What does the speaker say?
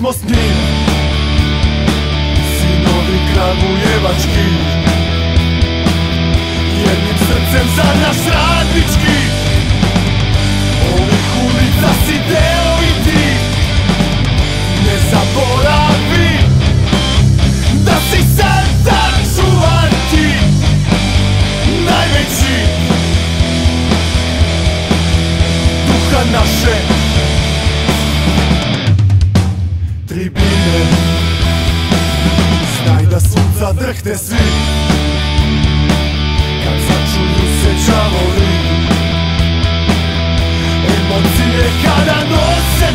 smo s njim. Sinovi Kragujevački Jednim srcem za naš radnički. Da sunca drhte svi. Kad začuju se čavori Emocije kada nose